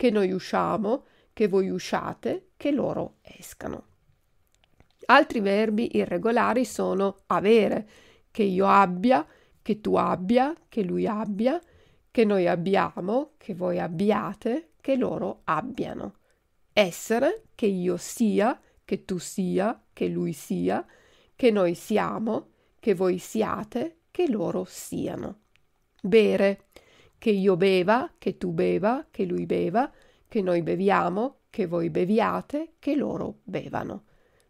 che noi usciamo, che voi usciate, che loro escano. Altri verbi irregolari sono avere, che io abbia, che tu abbia, che lui abbia, che noi abbiamo, che voi abbiate, che loro abbiano. Essere, che io sia, che tu sia, che lui sia, che noi siamo, che voi siate, che loro siano. Bere, che io beva, che tu beva, che lui beva, che noi beviamo, che voi beviate, che loro bevano.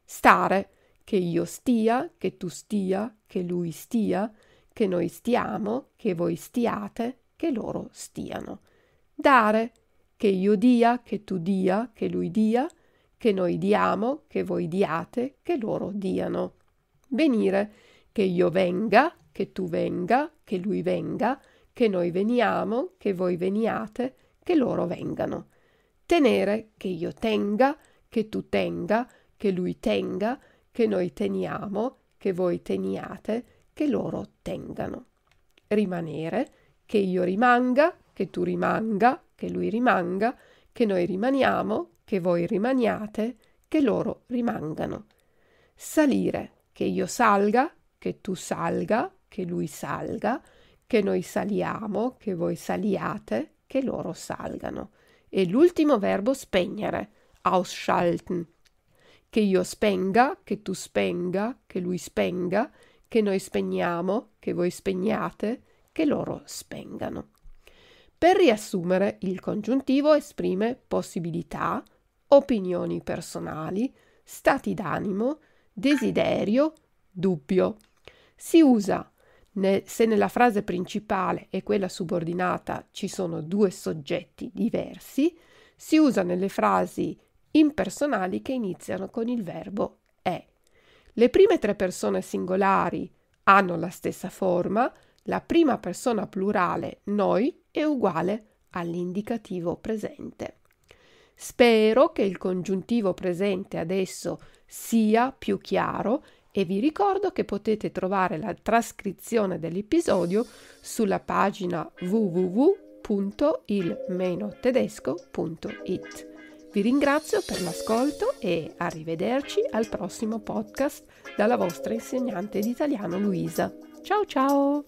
Stare, che io stia, che tu stia, che lui stia, che noi stiamo, che voi stiate, che loro stiano. Dare, che io dia, che tu dia, che lui dia, che noi diamo, che voi diate, che loro diano. Venire, che io venga, che tu venga, che lui venga, che noi veniamo, che voi veniate, che loro vengano. Tenere, che io tenga, che tu tenga, che lui tenga, che noi teniamo, che voi teniate, che loro tengano. Rimanere, che io rimanga, che tu rimanga, che lui rimanga, che noi rimaniamo, che voi rimaniate, che loro rimangano. Salire, che io salga, che tu salga, che lui salga, che noi saliamo, che voi saliate, che loro salgano. E l'ultimo verbo spegnere, ausschalten. Che io spenga, che tu spenga, che lui spenga, che noi spegniamo, che voi spegniate, che loro spengano. Per riassumere, il congiuntivo esprime possibilità, opinioni personali, stati d'animo, desiderio, dubbio. Si usa ne, se nella frase principale e quella subordinata ci sono due soggetti diversi, si usa nelle frasi impersonali che iniziano con il verbo è. Le prime tre persone singolari hanno la stessa forma, la prima persona plurale noi è uguale all'indicativo presente. Spero che il congiuntivo presente adesso sia più chiaro e vi ricordo che potete trovare la trascrizione dell'episodio sulla pagina www.il-tedesco.it. Vi ringrazio per l'ascolto e arrivederci al prossimo podcast dalla vostra insegnante di italiano Luisa. Ciao ciao!